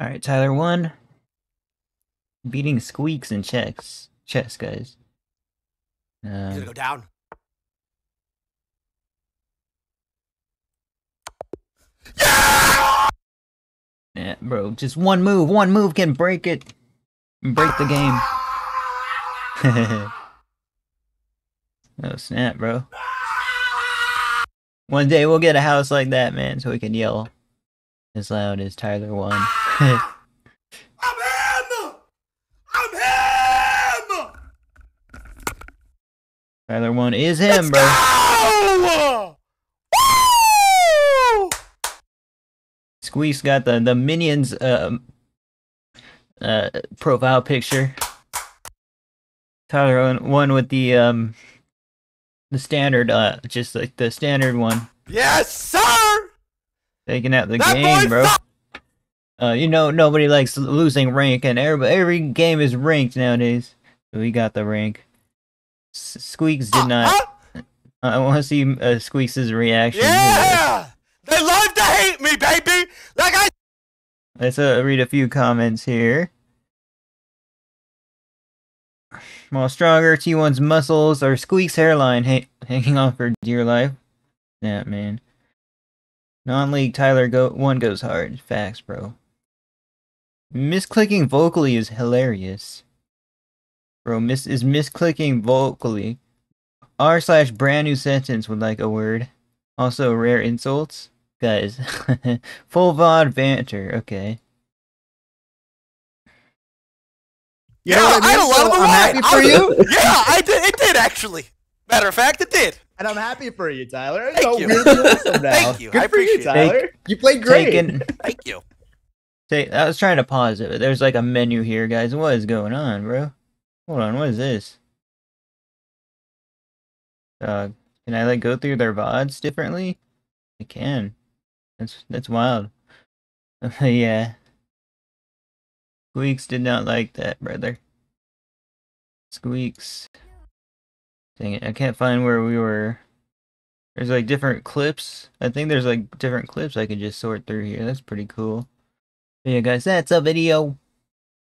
All right, Tyler one. Beating Squeaks and checks. chess, guys. He's gonna Um, go down. yeah, bro, just one move, one move can break it, break the game. oh snap, bro! One day we'll get a house like that, man, so we can yell as loud as Tyler won. I'm him! I'm him! Tyler one is him, Let's bro. go! Woo! Squeaks got the the minions um uh profile picture. Tyler one, with the um the standard uh just like the standard one. Yes, sir! Taking out the That game, bro. Uh you know nobody likes losing rank and every every game is ranked nowadays. So we got the rank. S- Squeaks did not Huh? I want to see uh, Squeaks' reaction. Yeah! They love to hate me, baby! Like I Let's uh, read a few comments here. While stronger, T1's muscles or Squeak's hairline ha- hanging on for dear life. Yeah, man. Non-league Tyler go one goes hard. Facts, bro. Misclicking vocally is hilarious. Bro, miss is misclicking vocally. R slash brand new sentence would like a word. Also rare insults. Guys. Full VOD banter, okay. You Yeah, know what I had a mean? lot So of them I'm happy right. for I- you, Yeah, I did it did actually. Matter of fact, it did. and I'm happy for you, Tyler. Thank so you. weirdly awesome now. Thank you. Good I for you, appreciate it. Tyler. You played great. Taking Thank you. Take, I was trying to pause it, but there's like a menu here, guys. What is going on, bro? Hold on, what is this? Uh, can I like go through their VODs differently? I can. That's that's wild. yeah. Squeaks did not like that, brother. Squeaks. Dang it, I can't find where we were. There's like different clips. I think there's like different clips I can just sort through here. That's pretty cool. Yeah, guys, that's a video.